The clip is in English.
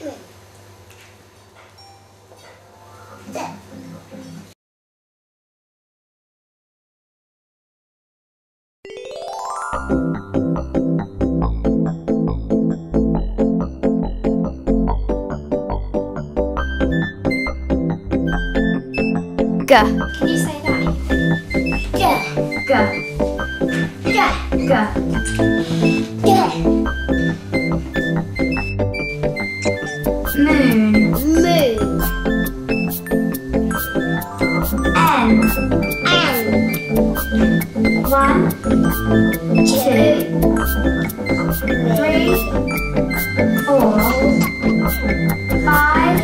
G. Can you say that? G. G. G. G. G. N. One, Two. three, four, five,